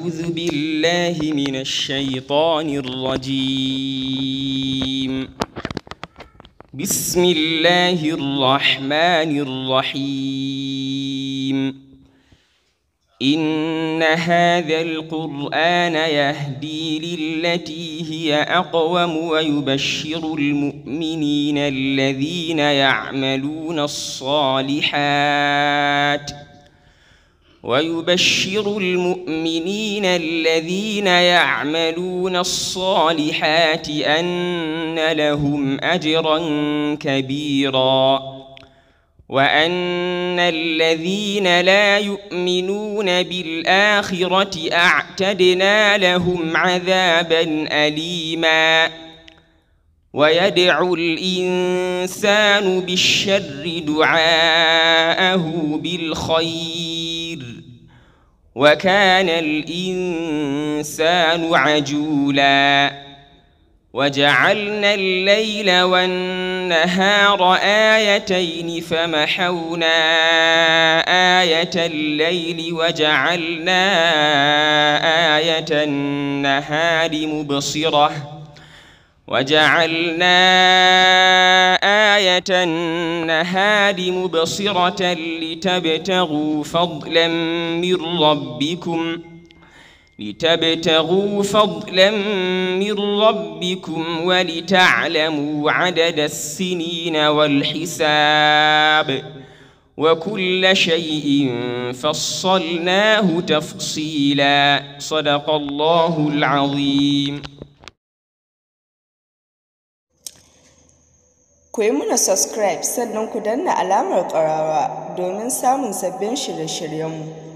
أعوذ بالله من الشيطان الرجيم. بسم الله الرحمن الرحيم. إن هذا القرآن يهدي للتي هي أقوم ويبشر المؤمنين الذين يعملون الصالحات ۖ. ويبشر المؤمنين الذين يعملون الصالحات أن لهم أجرا كبيرا وأن الذين لا يؤمنون بالآخرة أعتدنا لهم عذابا أليما ويدعو الإنسان بالشر دعاءه بالخير وكان الإنسان عجولا. وجعلنا الليل والنهار آيتين فمحونا آية الليل وجعلنا آية النهار مبصرة. وجعلنا آية النهار مبصرة لتبتغوا فضلا من ربكم لتبتغوا فضلا من ربكم ولتعلموا عدد السنين والحساب. وكل شيء فصلناه تفصيلا. صدق الله العظيم. Ku yi muna subscribe sannan ku danna alamar ƙarawa domin samun sabbin shirye-shiryenmu.